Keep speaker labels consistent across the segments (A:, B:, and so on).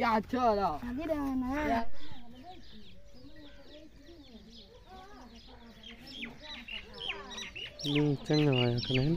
A: 야, 쳐라.
B: 일어나.
C: nhưng chân rồi cái nén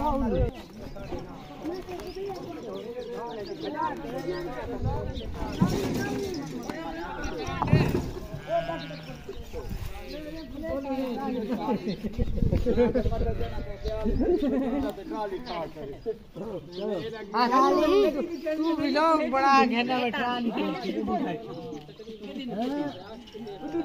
B: Oh,
A: ہاں، بڑا گھنا بیٹھا۔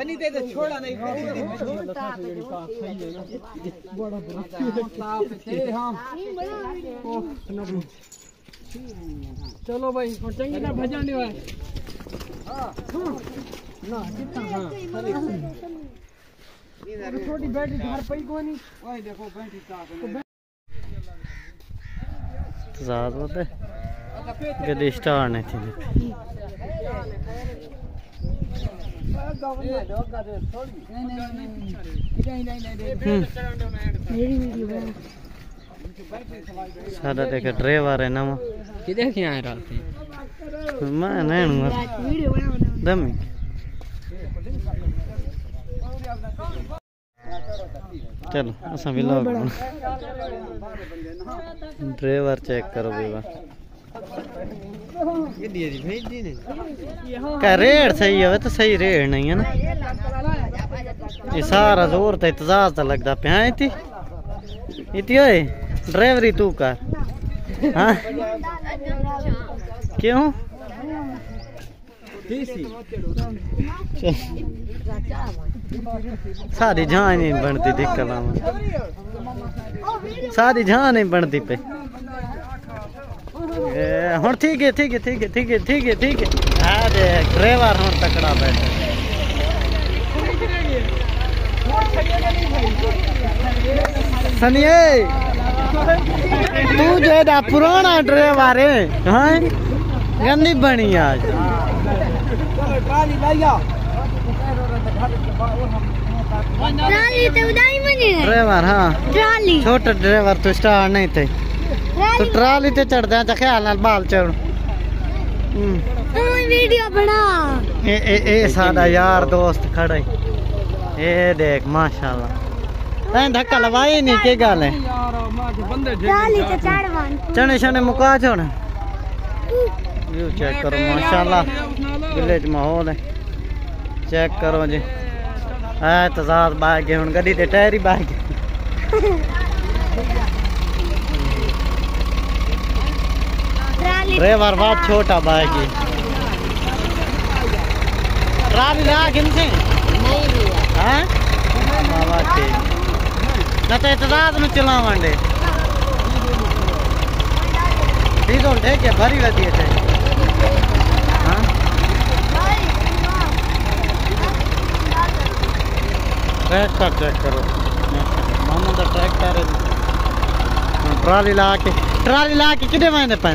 A: سنی دے تے چھوڑا نہیں بڑا بڑا تے ہاں چلو بھائی چنگی نہ بھجن دیو ہاں کتنا ہاں چھوٹی بیٹری گھر پئی نہیں دیکھو بیٹری تا
C: ہوتے گدی اسٹار نہیں تھی ڈرائیور چلو ڈرائیور چیک کرو ریٹ صحیح ہوئے تو صحیح ریٹ نہیں ہے نا یہ سارا زور تو اتزاز تو لگتا پہ ہاں ہوئے ڈریوری تو کر کیوں ساری جہاں نہیں بنتی دیکھ ساری جہاں نہیں بنتی پہ پورانا گندی بنی آج ڈرائیور ہاں
B: ٹرالی
C: چھوٹا ڈرائیور تو اسٹار نہیں تھے
B: تو ٹرالی
C: تے چڑھ دیں تے خیال نال بال چڑھ
B: ویڈیو بنا
C: اے اے اے ساڈا یار دوست کھڑا ہے اے دیکھ ماشاءاللہ
B: تین دھکا لوائی نہیں کی گل ہے ٹرالی تے چڑھوان چنے
C: شنے مکا چھوڑ یو چیک کرو ماشاءاللہ ویلیج ماحول ہے چیک کرو جی اے تزاد بائی گئے ہن گڈی دے ٹیری بائی گئے
B: ری بار بات
C: چھوٹا بھائی ٹرالی لگا کے بابا ہاں؟ ٹھیک۔ نہیں تو ہاں؟ ٹریکٹر ٹریکٹر ٹرالی لاکھ ٹرالی لا کے کتنے باندھے پہ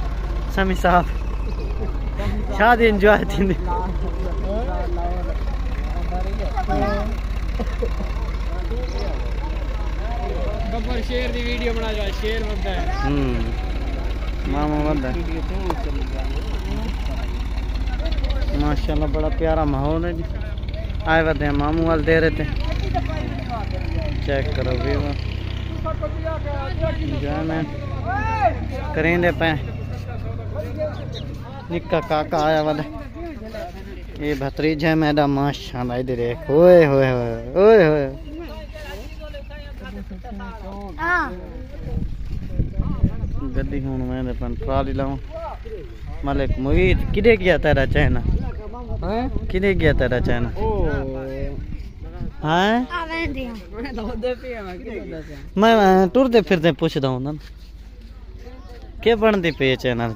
C: سمی صاحب۔ شادی انجوائے تھی۔ نہیں
A: گبر شیر دی ویڈیو بنا جا شیر بنتا
B: ہے۔
C: ماما بنتا ہے۔ ماشاءاللہ بڑا پیارا ماحول ہے جی۔ آئے بدے ہیں ماموں وال دے رہے تھے۔ چیک کرو بھی جو ہے میں کریں دے پہ نکا کاکا آیا والا یہ بھتریج ہے میڈا ماشا اللہ ادھر ایک ہوئے ہوئے ہوئے ہوئے ہوئے گدی ہوں میں دے پن ٹرالی لاؤں ملک مغیر کدے گیا تیرا چائنا کدے گیا تیرا چائنا میں
A: ٹور دے پھر
C: ٹرتے پھرتے پوچھتا ہوں کہ بنتی پی چینل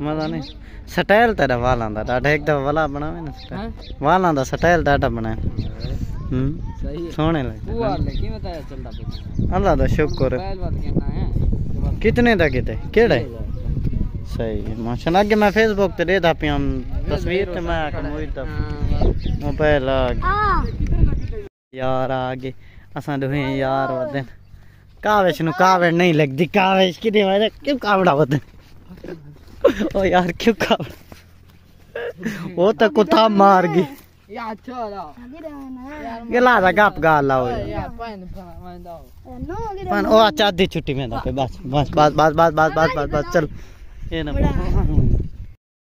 C: ਮਜ਼ਾ ਨਹੀਂ ਸਟਾਈਲ ਤੇਰਾ ਵਾਲਾਂ ਦਾ ਡਾਢਾ ਇੱਕ ਦਾ ਵਾਲਾ ਬਣਾਵੇ ਨਾ ਸਟਾਈਲ ਵਾਲਾਂ ਦਾ ਸਟਾਈਲ ਡਾਢਾ ਬਣਾ
A: ਹੂੰ ਸਹੀ
C: ਸੋਹਣੇ ਲੱਗਦੇ ਉਹ ਹਾਲੇ
A: ਕਿਵੇਂ ਤਾਂ ਚੱਲਦਾ ਪਿਆ
C: ਅੱਲਾ ਦਾ ਸ਼ੁਕਰ ਕਿਤਨੇ ਦਾ ਕਿਤੇ ਕਿਹੜਾ ਸਹੀ ਮਾਸ਼ਾਅੱਲਾ ਅੱਗੇ ਮੈਂ ਫੇਸਬੁੱਕ ਤੇ ਦੇਦਾ ਪਿਆ ਤਸਵੀਰ ਤੇ ਮੈਂ ਆਖ ਮੋਈ ਦਾ ਮੋਬਾਈਲ مار گی
A: لا دپ
C: گا لا چی چھٹی میس بس چل۔